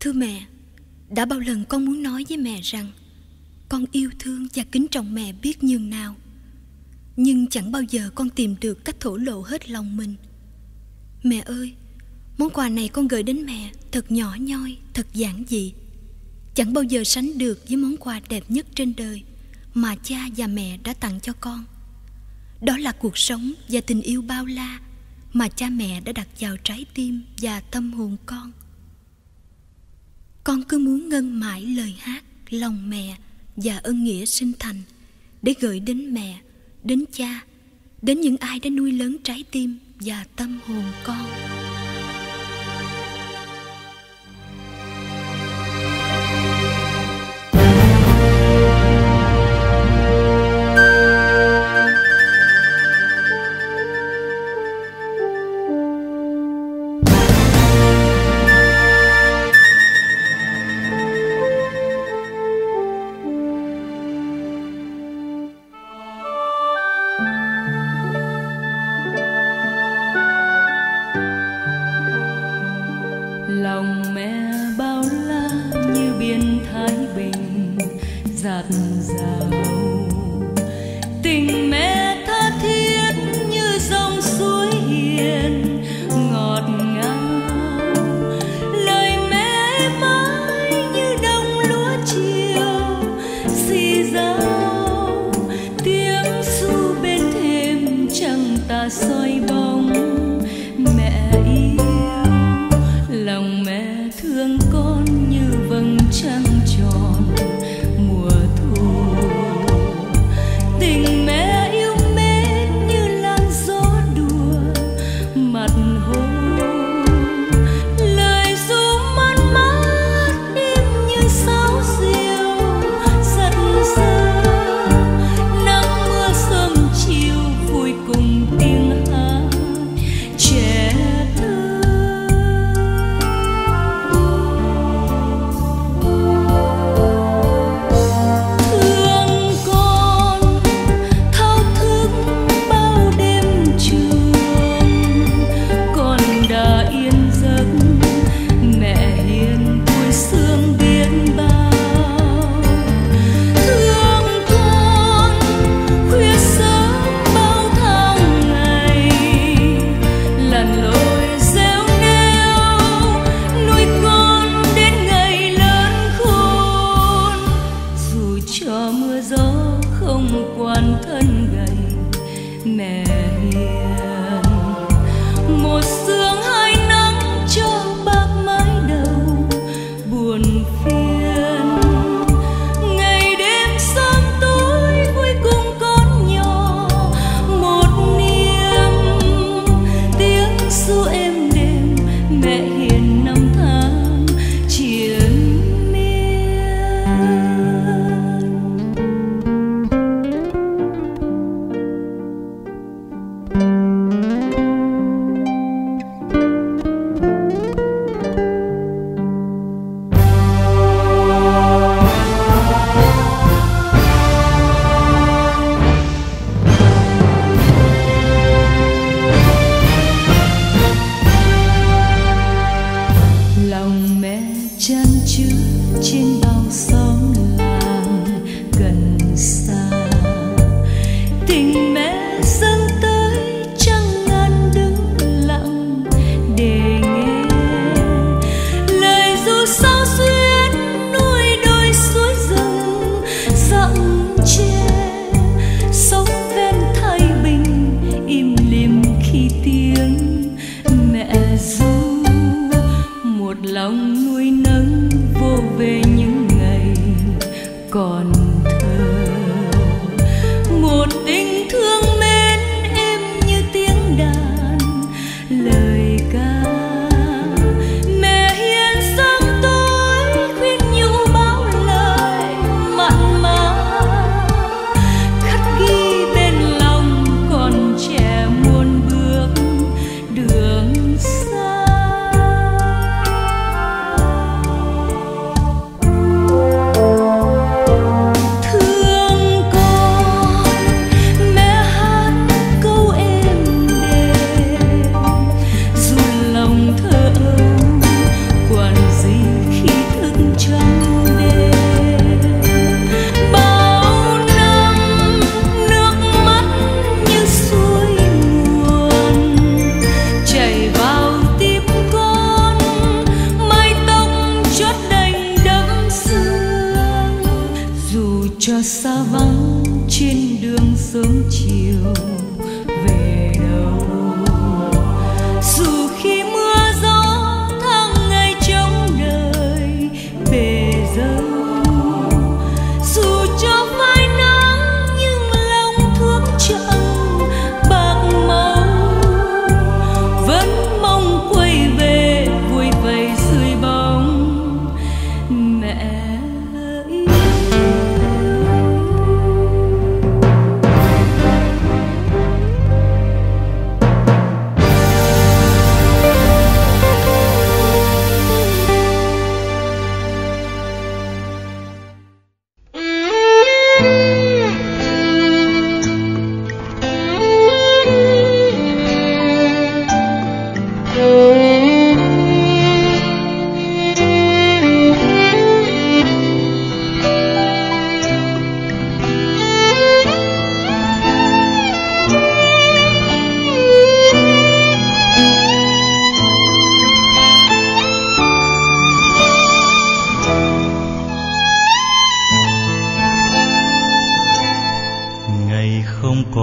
Thưa mẹ, đã bao lần con muốn nói với mẹ rằng con yêu thương và kính trọng mẹ biết nhường nào. Nhưng chẳng bao giờ con tìm được cách thổ lộ hết lòng mình. Mẹ ơi, món quà này con gửi đến mẹ thật nhỏ nhoi, thật giản dị. Chẳng bao giờ sánh được với món quà đẹp nhất trên đời mà cha và mẹ đã tặng cho con. Đó là cuộc sống và tình yêu bao la mà cha mẹ đã đặt vào trái tim và tâm hồn con. Con cứ muốn ngân mãi lời hát lòng mẹ và ơn nghĩa sinh thành để gửi đến mẹ, đến cha, đến những ai đã nuôi lớn trái tim và tâm hồn con.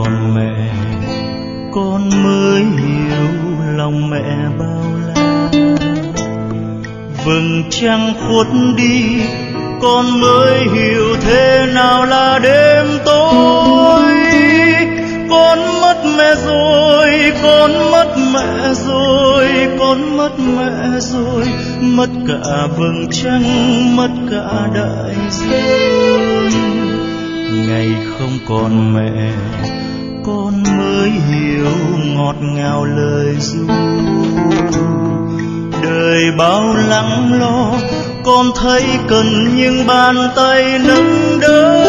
Còn mẹ, con mới hiểu lòng mẹ bao la. Vầng trăng khuất đi, con mới hiểu thế nào là đêm tối. Con mất mẹ rồi, con mất mẹ rồi, con mất mẹ rồi. Mất cả vầng trăng, mất cả đại dương. Ngày không còn mẹ con mới hiểu ngọt ngào lời ru đời bao lắng lo, con thấy cần những bàn tay nâng đỡ.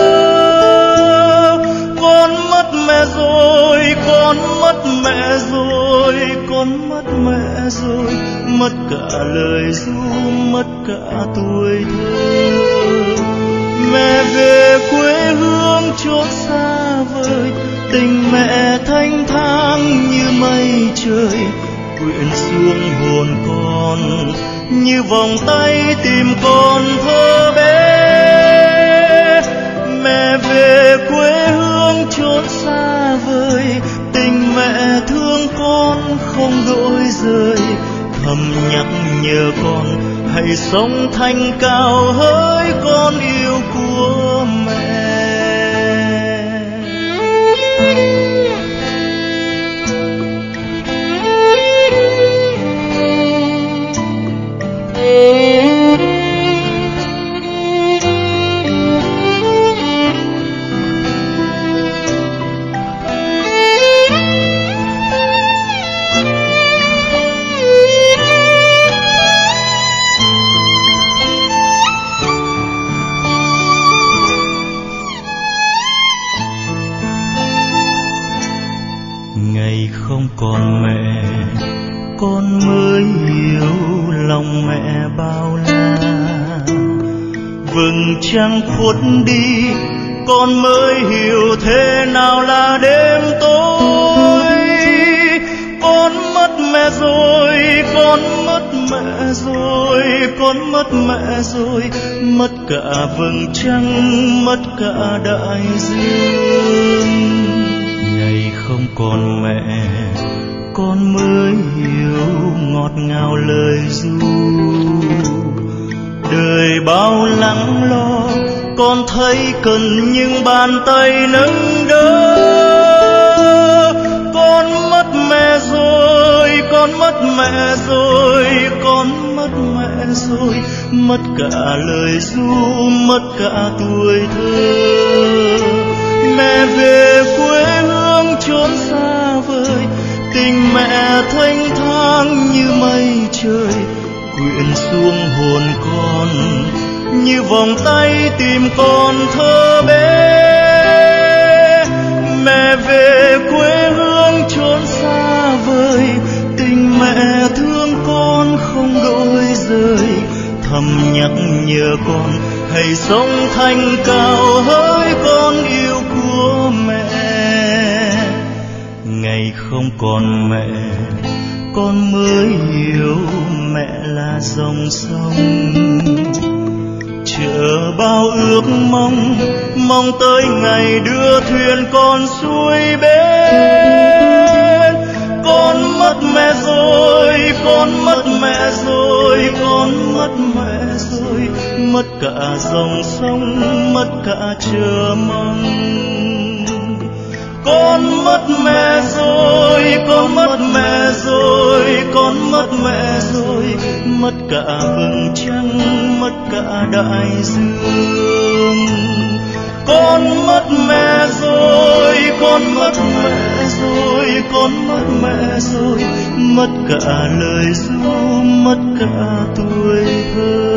Con mất mẹ rồi, con mất mẹ rồi, con mất mẹ rồi. Mất cả lời ru mất cả tuổi thơ. Mẹ về quê hương chốn xa vời tình mẹ thanh thang như mây trời, quyện xuống hồn con, như vòng tay tìm con thơ bé. Mẹ về quê hương chốn xa vời, tình mẹ thương con không đổi rời. Thầm nhắc nhở con, hãy sống thanh cao, hỡi con yêu của trăng khuất đi, con mới hiểu thế nào là đêm tối. Con mất mẹ rồi, con mất mẹ rồi, con mất mẹ rồi, mất cả vầng trăng, mất cả đại dương. Ngày không còn mẹ, con mới hiểu ngọt ngào lời ru. Đời bao lắng lo con thấy cần những bàn tay nâng đỡ. Con mất mẹ rồi, con mất mẹ rồi, con mất mẹ rồi. Mất cả lời ru, mất cả tuổi thơ. Mẹ về quê hương chốn xa vời. Tình mẹ thanh thang như mây trời. Quyện xuống hồn con như vòng tay tìm con thơ bé. Mẹ về quê hương chốn xa vời. Tình mẹ thương con không đổi rời. Thầm nhắc nhở con, hãy sống thanh cao hỡi con yêu của mẹ. Ngày không còn mẹ, con mới hiểu mẹ là dòng sông chờ bao ước mong mong tới ngày đưa thuyền con xuôi bên con mất mẹ rồi, con mất mẹ rồi, con mất mẹ rồi. Mất cả dòng sông, mất cả chờ mong. Con mất mẹ rồi, con mất mẹ rồi, con mất mẹ rồi. Mất cả vầng cả đại dương. Con mất mẹ rồi, con mất mẹ rồi, con mất mẹ rồi. Mất cả lời ru, mất cả tuổi thơ.